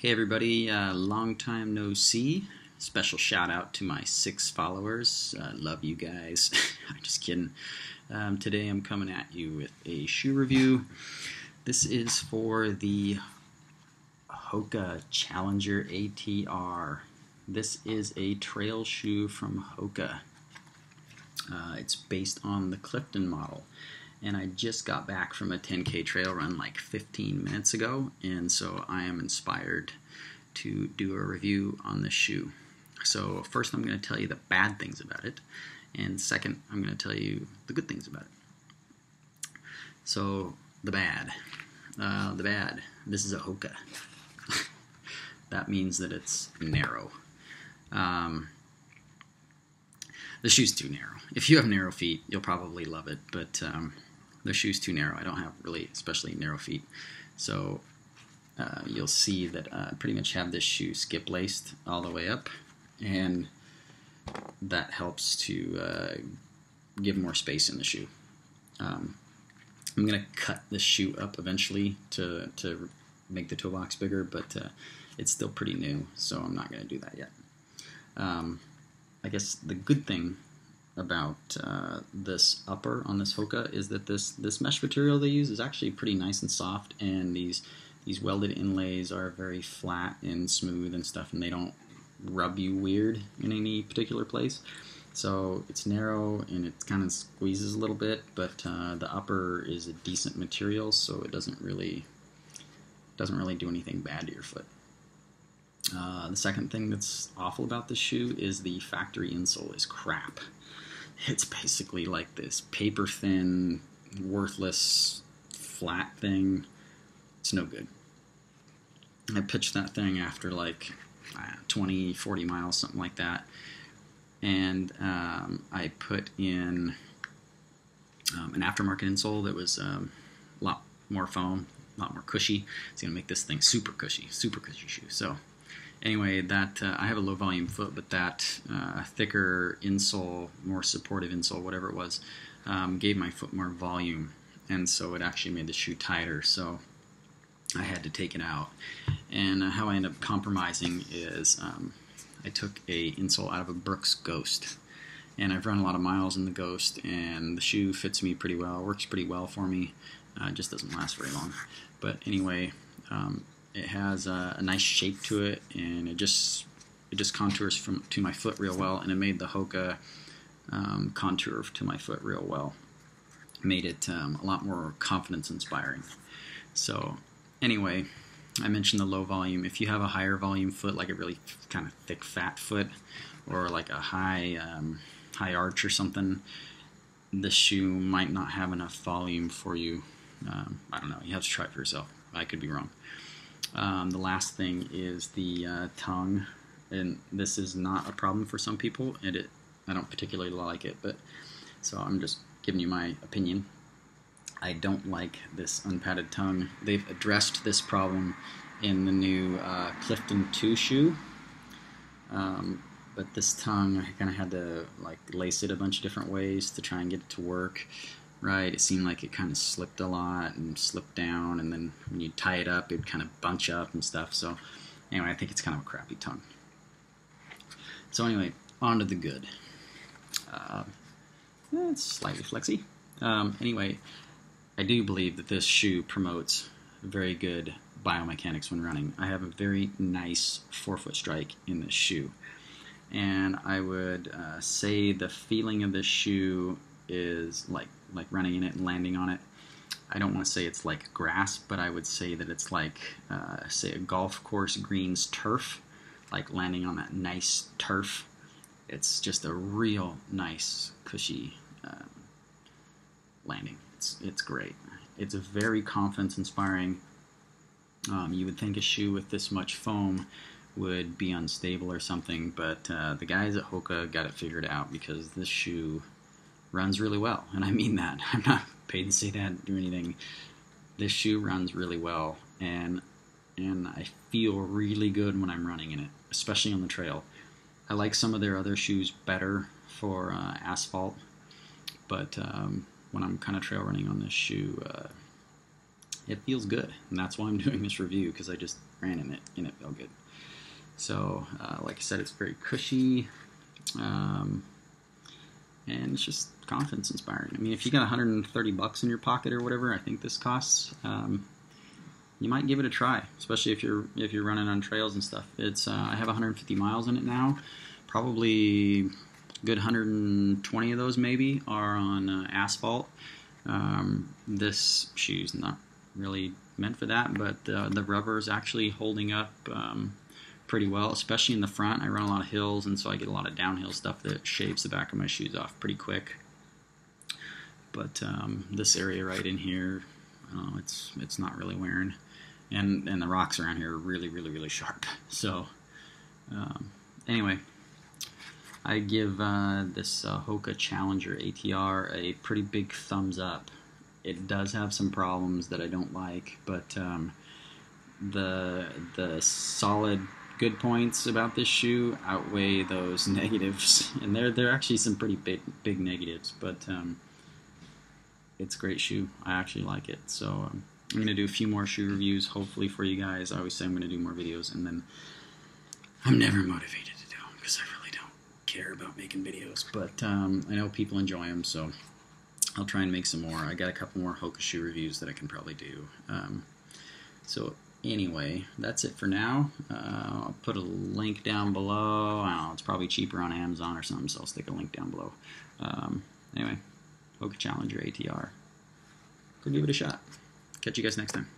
Hey everybody, uh, long time no see. Special shout out to my six followers. Uh, love you guys. I'm just kidding. Um, today I'm coming at you with a shoe review. This is for the Hoka Challenger ATR. This is a trail shoe from Hoka. Uh, it's based on the Clifton model and I just got back from a 10k trail run like 15 minutes ago, and so I am inspired to do a review on this shoe. So, first, I'm going to tell you the bad things about it, and second, I'm going to tell you the good things about it. So, the bad. Uh, the bad. This is a Hoka. that means that it's narrow. Um, the shoe's too narrow. If you have narrow feet, you'll probably love it, but um, the shoe's too narrow. I don't have really especially narrow feet. So uh, you'll see that I pretty much have this shoe skip laced all the way up and that helps to uh, give more space in the shoe. Um, I'm going to cut this shoe up eventually to, to make the toe box bigger, but uh, it's still pretty new, so I'm not going to do that yet. Um, I guess the good thing about uh, this upper on this Hoka is that this this mesh material they use is actually pretty nice and soft, and these these welded inlays are very flat and smooth and stuff, and they don't rub you weird in any particular place. So it's narrow and it kind of squeezes a little bit, but uh, the upper is a decent material, so it doesn't really doesn't really do anything bad to your foot. Uh, the second thing that's awful about this shoe is the factory insole is crap it's basically like this paper thin, worthless, flat thing. It's no good. I pitched that thing after like uh, 20, 40 miles, something like that. And um, I put in um, an aftermarket insole that was um, a lot more foam, a lot more cushy. It's going to make this thing super cushy, super cushy shoe. So anyway, that uh, I have a low volume foot, but that uh, thicker insole, more supportive insole, whatever it was, um, gave my foot more volume, and so it actually made the shoe tighter. So I had to take it out. And uh, how I end up compromising is um, I took a insole out of a Brooks Ghost. And I've run a lot of miles in the Ghost, and the shoe fits me pretty well, works pretty well for me. Uh, just doesn't last very long. But anyway, um, it has a, a, nice shape to it, and it just it just contours from to my foot real well, and it made the Hoka um, contour to my foot real well. Made it um, a lot more confidence inspiring. So anyway, I mentioned the low volume. If you have a higher volume foot, like a really kind of thick fat foot, or like a high um, high arch or something, this shoe might not have enough volume for you. Um, I don't know. You have to try it for yourself. I could be wrong. Um, the last thing is the uh, tongue, and this is not a problem for some people, and it I don't particularly like it, but so I'm just giving you my opinion. I don't like this unpadded tongue. They've addressed this problem in the new uh, Clifton 2 shoe, um, but this tongue I kind of had to like lace it a bunch of different ways to try and get it to work right? It seemed like it kind of slipped a lot and slipped down, and then when you tie it up, it kind of bunch up and stuff. So, anyway, I think it's kind of a crappy tongue. So, anyway, on to the good. Uh, it's slightly flexy. Um, anyway, I do believe that this shoe promotes very good biomechanics when running. I have a very nice forefoot strike in this shoe. And I would uh, say the feeling of this shoe is like like running in it and landing on it. I don't want to say it's like grass, but I would say that it's like, uh, say, a golf course greens turf, like landing on that nice turf. It's just a real nice, cushy um, landing. It's, it's great. It's a very confidence inspiring. Um, you would think a shoe with this much foam would be unstable or something, but uh, the guys at Hoka got it figured out because this shoe runs really well, and I mean that. I'm not paid to say that, do anything. This shoe runs really well, and and I feel really good when I'm running in it, especially on the trail. I like some of their other shoes better for uh, asphalt, but um, when I'm kind of trail running on this shoe, uh, it feels good, and that's why I'm doing this review because I just ran in it, and it felt good. So, uh, like I said, it's very cushy, um, and it's just confidence inspiring. I mean, if you got 130 bucks in your pocket or whatever, I think this costs. Um, you might give it a try, especially if you're if you're running on trails and stuff. It's uh, I have 150 miles in it now, probably good 120 of those maybe are on uh, asphalt. Um, this shoe's not really meant for that, but uh, the rubber is actually holding up um, pretty well, especially in the front. I run a lot of hills, and so I get a lot of downhill stuff that shaves the back of my shoes off pretty quick. But um, this area right in here, uh, it's it's not really wearing and and the rocks around here are really really really sharp. So um, anyway, I give uh, this uh, Hoka Challenger ATR a pretty big thumbs up. It does have some problems that I don't like, but um, the the solid good points about this shoe outweigh those negatives, and there there are actually some pretty big big negatives, but um, it's a great shoe. I actually like it, so. Um, I'm going to do a few more shoe reviews, hopefully for you guys. I always say I'm going to do more videos, and then I'm never motivated to do them because I really don't care about making videos. But um, I know people enjoy them, so I'll try and make some more. I got a couple more Hoka shoe reviews that I can probably do. Um, so anyway, that's it for now. Uh, I'll put a link down below. I don't know, it's probably cheaper on Amazon or something, so I'll stick a link down below. Um, anyway, Hoka Challenger ATR. Go give it a shot. Catch you guys next time.